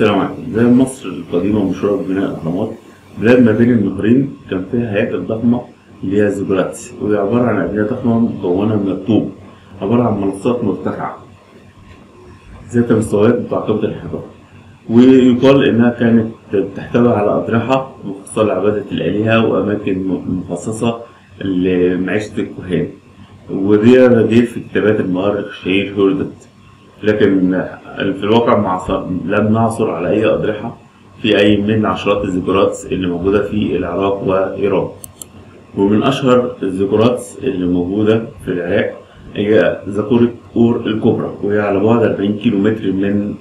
السلام عليكم. زي مصر القديمة ومشهورة ببناء الأهرامات. بلاد ما بين النهرين كان فيها هياكل ضخمة اللي هي الزجاجات وهي عبارة عن أبنية ضخمة مكونة من الطوب عبارة عن منصات مرتفعة ذات مستويات متعاقبة الانحدار ويقال إنها كانت تحتوي على أضرحة مخصصة لعبادة الآلهة وأماكن مخصصة لمعيشة الكهان. ودي رديف في كتابات المؤرخ الشهير هيرودوت. لكن في الواقع مع لم نعثر على أي أضرحة في أي من عشرات الزيجورات اللي موجودة في العراق وإيران. ومن أشهر الزيجورات اللي موجودة في العراق هي زاكورة أور الكبرى وهي على بعد 40 كيلو متر من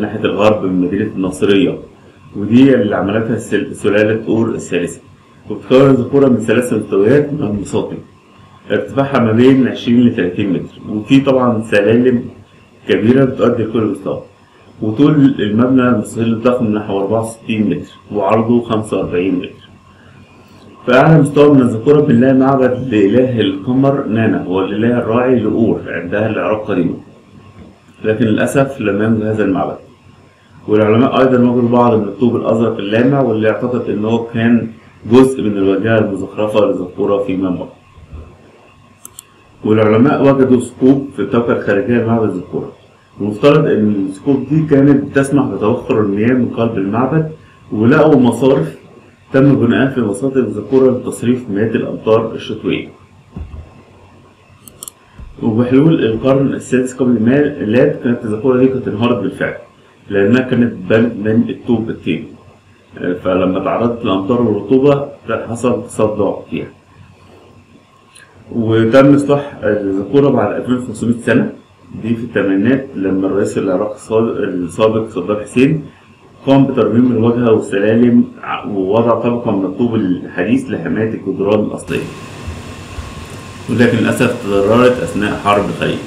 ناحية الغرب من مدينة الناصرية ودي اللي عملتها سلالة أور الثالثة. وبتكون الزاكورة من ثلاث مستويات من المساطم ارتفاعها ما بين 20 ل 30 متر. وفي طبعا سلالم كبيرة بتؤدي لكل مستوى وطول المبنى المستطيل الضخم نحو 64 متر وعرضه 45 متر. في أعلى مستوى من الذكورة بنلاقي معبد لإله القمر نانا هو الإله الراعي لأور عندها العراق قديما. لكن للأسف لم ينجو هذا المعبد. والعلماء أيضا وجدوا بعض من الطوب الأزرق اللامع واللي اعتقد إنه كان جزء من الواجهة المزخرفة للذكورة في منبع والعلماء وجدوا ثقوب في الطاقة الخارجية لمعبد الذكورة المفترض إن الثقوب دي كانت بتسمح بتوفر المياه من قلب المعبد ولقوا مصارف تم بناءها في وساطة الذكورة لتصريف مياه الأمطار الشتوية. وبحلول القرن السادس قبل الميلاد كانت الذكورة دي قد انهارت بالفعل لأنها كانت بنت من الطوب الطيني فلما تعرضت للأمطار والرطوبة حصل تصدع فيها. وتم إصلاح الذكورة بعد 2500 سنة. دي في الثمانينات لما الرئيس العراقي السابق صدام حسين قام بترميم الواجهة والسلالم ووضع طبقة من الطوب الحديث لحماية الجدران الأصلية. ولكن للأسف تضررت أثناء حرب الخليج